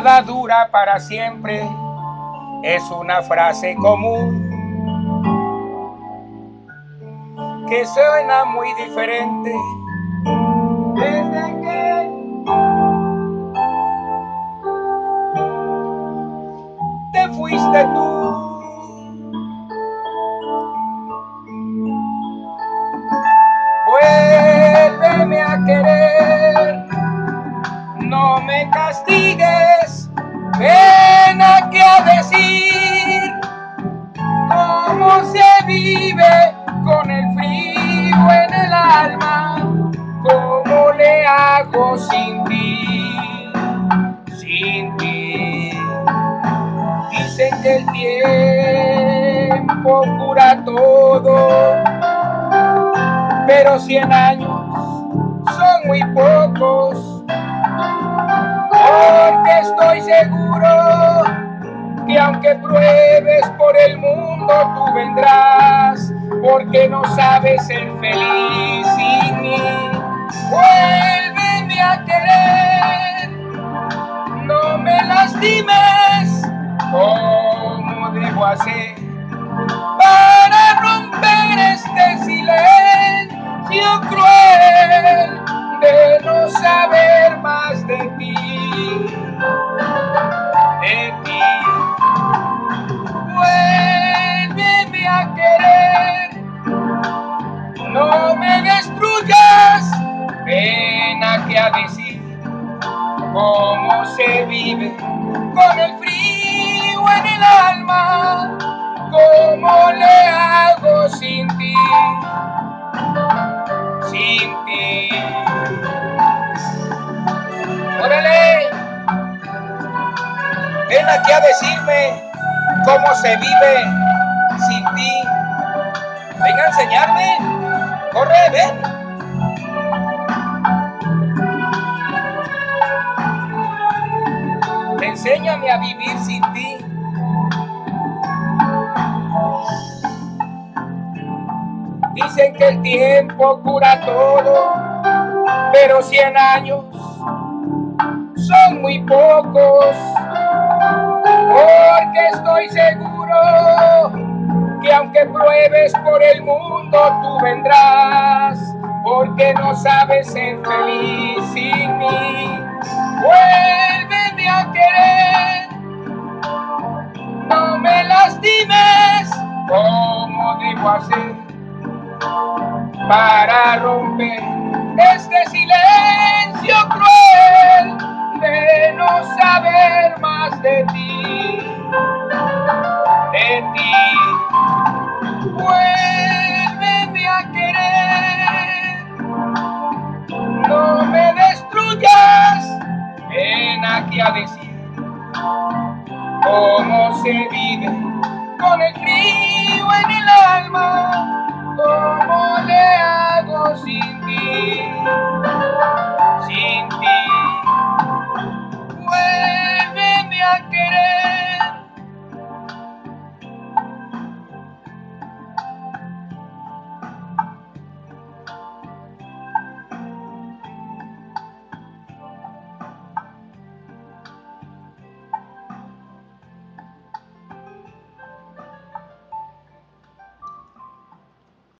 Nada dura para siempre. Es una frase común que suena muy diferente. Desde que te fuiste tú. A querer, no me castigues, ven aquí a decir cómo se vive con el frío en el alma, cómo le hago sin ti, sin ti. Dicen que el tiempo cura todo pero cien años son muy pocos, estoy seguro que aunque pruebes por el mundo tú vendrás, porque no sabes ser feliz sin mí. Vuélveme a querer, no me lastimes, ¿cómo debo hacer para romper este silencio? cruel de no saber más de ti, aquí a decir cómo se vive con el frío en el alma, cómo le hago sin ti sin ti. Órale, ven aquí a decirme cómo se vive sin ti. Ven a enseñarme. Corre, ven. Enséñame a vivir sin ti. Dicen que el tiempo cura todo, pero cien años son muy pocos. Porque estoy seguro que aunque pruebes por el mundo, tú vendrás. Porque no sabes ser feliz sin mí. A querer, no me lastimes. ¿Cómo debo hacer? para romper este silencio cruel de no saber más de ti. cómo se vive con el frío en el alma, cómo le hago sin